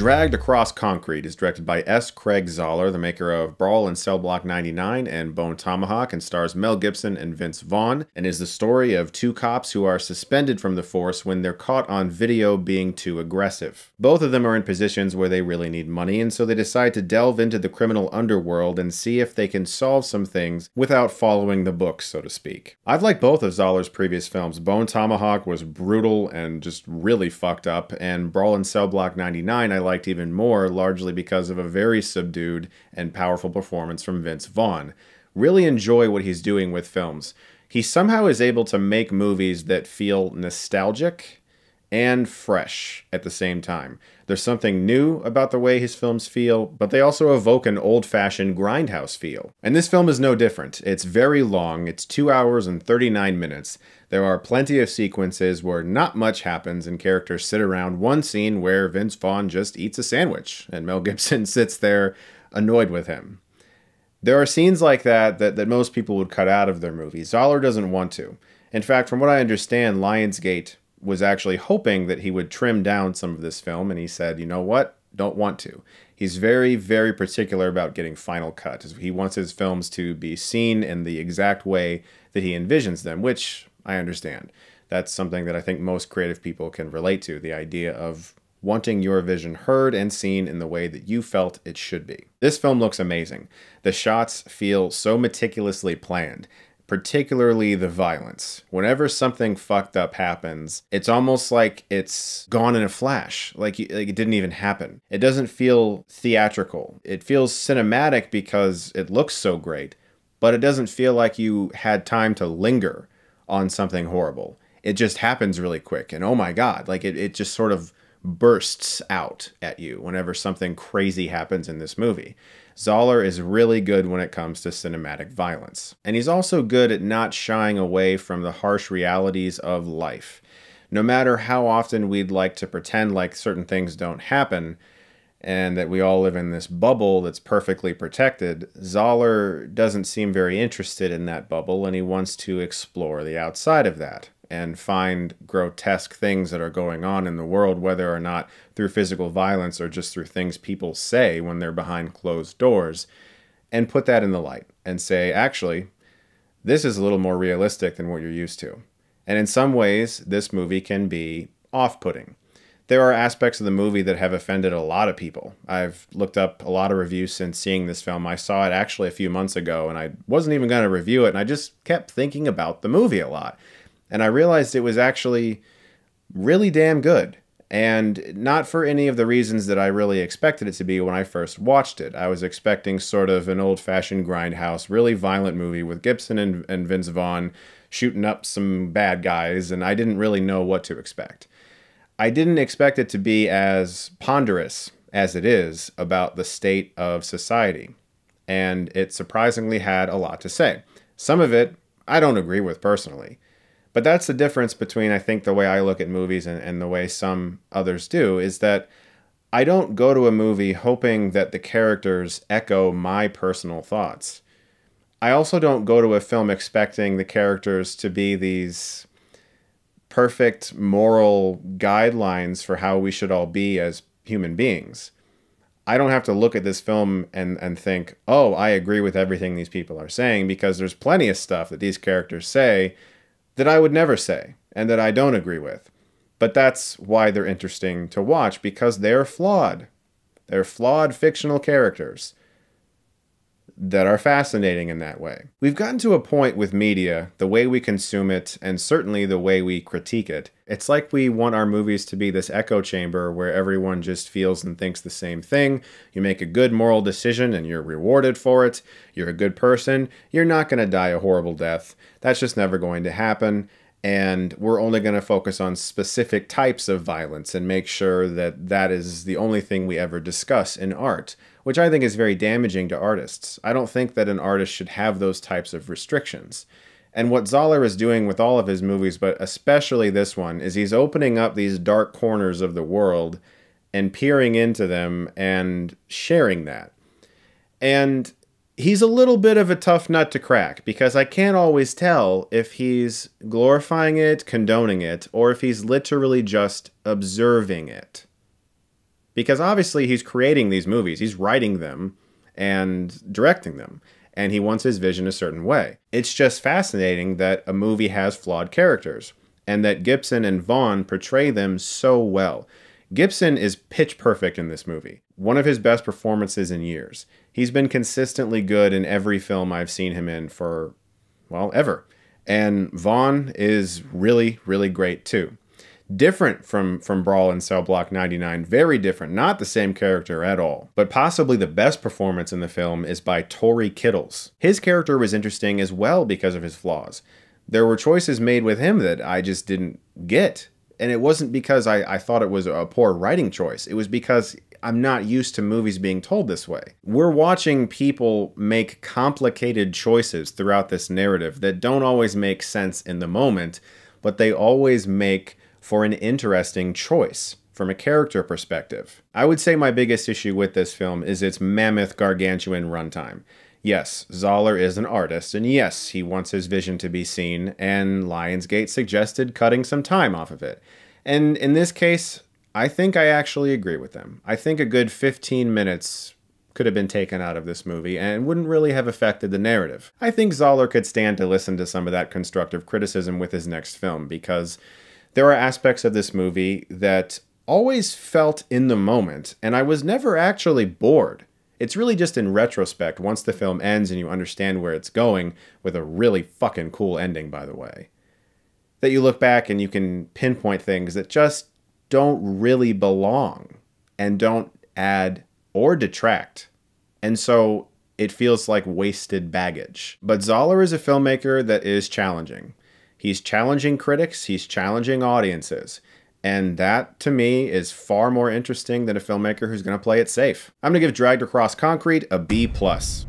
Dragged Across Concrete is directed by S. Craig Zahler, the maker of Brawl and Cell Block 99 and Bone Tomahawk, and stars Mel Gibson and Vince Vaughn, and is the story of two cops who are suspended from the force when they're caught on video being too aggressive. Both of them are in positions where they really need money, and so they decide to delve into the criminal underworld and see if they can solve some things without following the book, so to speak. I've liked both of Zahler's previous films. Bone Tomahawk was brutal and just really fucked up, and Brawl and Cell Block 99 I liked even more, largely because of a very subdued and powerful performance from Vince Vaughn. Really enjoy what he's doing with films. He somehow is able to make movies that feel nostalgic and fresh at the same time. There's something new about the way his films feel, but they also evoke an old fashioned grindhouse feel. And this film is no different. It's very long, it's 2 hours and 39 minutes. There are plenty of sequences where not much happens and characters sit around one scene where Vince Vaughn just eats a sandwich and Mel Gibson sits there annoyed with him. There are scenes like that, that that most people would cut out of their movies. Zahler doesn't want to. In fact, from what I understand, Lionsgate was actually hoping that he would trim down some of this film, and he said, you know what? Don't want to. He's very, very particular about getting final cut. He wants his films to be seen in the exact way that he envisions them, which I understand. That's something that I think most creative people can relate to the idea of wanting your vision heard and seen in the way that you felt it should be. This film looks amazing. The shots feel so meticulously planned particularly the violence. Whenever something fucked up happens, it's almost like it's gone in a flash, like, like it didn't even happen. It doesn't feel theatrical. It feels cinematic because it looks so great, but it doesn't feel like you had time to linger on something horrible. It just happens really quick, and oh my god, like it, it just sort of bursts out at you whenever something crazy happens in this movie. Zahler is really good when it comes to cinematic violence. And he's also good at not shying away from the harsh realities of life. No matter how often we'd like to pretend like certain things don't happen, and that we all live in this bubble that's perfectly protected, Zahler doesn't seem very interested in that bubble and he wants to explore the outside of that and find grotesque things that are going on in the world, whether or not through physical violence or just through things people say when they're behind closed doors, and put that in the light and say, actually, this is a little more realistic than what you're used to. And in some ways, this movie can be off putting. There are aspects of the movie that have offended a lot of people. I've looked up a lot of reviews since seeing this film. I saw it actually a few months ago and I wasn't even going to review it, and I just kept thinking about the movie a lot and I realized it was actually really damn good. And not for any of the reasons that I really expected it to be when I first watched it. I was expecting sort of an old fashioned grindhouse, really violent movie with Gibson and, and Vince Vaughn shooting up some bad guys, and I didn't really know what to expect. I didn't expect it to be as ponderous as it is about the state of society, and it surprisingly had a lot to say. Some of it I don't agree with personally. But that's the difference between, I think, the way I look at movies and, and the way some others do is that I don't go to a movie hoping that the characters echo my personal thoughts. I also don't go to a film expecting the characters to be these perfect moral guidelines for how we should all be as human beings. I don't have to look at this film and, and think, oh, I agree with everything these people are saying, because there's plenty of stuff that these characters say that I would never say and that I don't agree with. But that's why they're interesting to watch because they're flawed. They're flawed fictional characters that are fascinating in that way. We've gotten to a point with media, the way we consume it, and certainly the way we critique it. It's like we want our movies to be this echo chamber where everyone just feels and thinks the same thing. You make a good moral decision and you're rewarded for it. You're a good person. You're not going to die a horrible death. That's just never going to happen and we're only going to focus on specific types of violence and make sure that that is the only thing we ever discuss in art, which I think is very damaging to artists. I don't think that an artist should have those types of restrictions. And what Zahler is doing with all of his movies, but especially this one, is he's opening up these dark corners of the world and peering into them and sharing that. And he's a little bit of a tough nut to crack because I can't always tell if he's glorifying it, condoning it, or if he's literally just observing it. Because obviously he's creating these movies, he's writing them and directing them, and he wants his vision a certain way. It's just fascinating that a movie has flawed characters and that Gibson and Vaughn portray them so well. Gibson is pitch perfect in this movie, one of his best performances in years. He's been consistently good in every film I've seen him in for, well, ever. And Vaughn is really, really great too. Different from, from Brawl and Cell Block 99, very different, not the same character at all. But possibly the best performance in the film is by Tory Kittles. His character was interesting as well because of his flaws there were choices made with him that I just didn't get. And it wasn't because I, I thought it was a poor writing choice. It was because I'm not used to movies being told this way. We're watching people make complicated choices throughout this narrative that don't always make sense in the moment, but they always make for an interesting choice from a character perspective. I would say my biggest issue with this film is its mammoth gargantuan runtime. Yes, Zahler is an artist, and yes, he wants his vision to be seen, and Lionsgate suggested cutting some time off of it. And in this case, I think I actually agree with them. I think a good 15 minutes could have been taken out of this movie and wouldn't really have affected the narrative. I think Zahler could stand to listen to some of that constructive criticism with his next film because there are aspects of this movie that always felt in the moment, and I was never actually bored. It's really just in retrospect, once the film ends and you understand where it's going, with a really fucking cool ending, by the way, that you look back and you can pinpoint things that just don't really belong and don't add or detract. And so it feels like wasted baggage. But Zahler is a filmmaker that is challenging. He's challenging critics, he's challenging audiences. And that, to me, is far more interesting than a filmmaker who's going to play it safe. I'm going to give Dragged Across Concrete a B+. plus.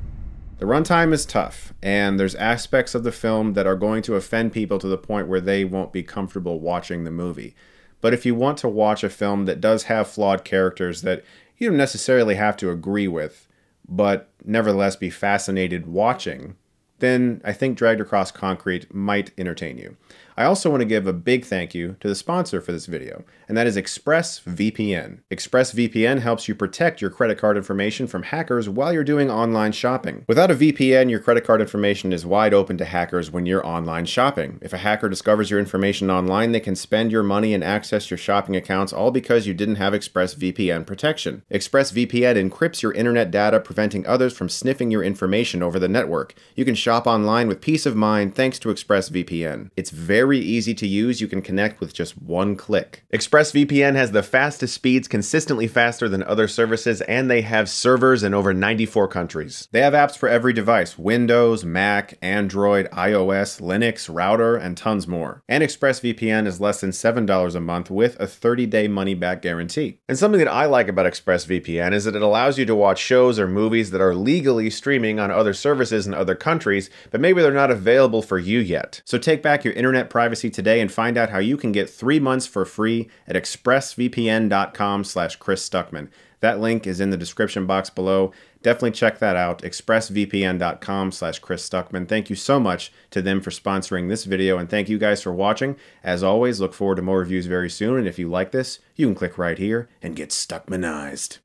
The runtime is tough, and there's aspects of the film that are going to offend people to the point where they won't be comfortable watching the movie. But if you want to watch a film that does have flawed characters that you don't necessarily have to agree with, but nevertheless be fascinated watching, then I think Dragged Across Concrete might entertain you. I also want to give a big thank you to the sponsor for this video, and that is ExpressVPN. ExpressVPN helps you protect your credit card information from hackers while you're doing online shopping. Without a VPN, your credit card information is wide open to hackers when you're online shopping. If a hacker discovers your information online, they can spend your money and access your shopping accounts all because you didn't have ExpressVPN protection. ExpressVPN encrypts your internet data, preventing others from sniffing your information over the network. You can shop online with peace of mind thanks to ExpressVPN. It's very very easy to use. You can connect with just one click. ExpressVPN has the fastest speeds, consistently faster than other services, and they have servers in over 94 countries. They have apps for every device Windows, Mac, Android, iOS, Linux, router, and tons more. And ExpressVPN is less than $7 a month with a 30 day money back guarantee. And something that I like about ExpressVPN is that it allows you to watch shows or movies that are legally streaming on other services in other countries, but maybe they're not available for you yet. So take back your internet privacy today and find out how you can get three months for free at expressvpn.com slash Chris Stuckmann. That link is in the description box below. Definitely check that out, expressvpn.com slash Chris Stuckmann. Thank you so much to them for sponsoring this video, and thank you guys for watching. As always, look forward to more reviews very soon, and if you like this, you can click right here and get Stuckmanized.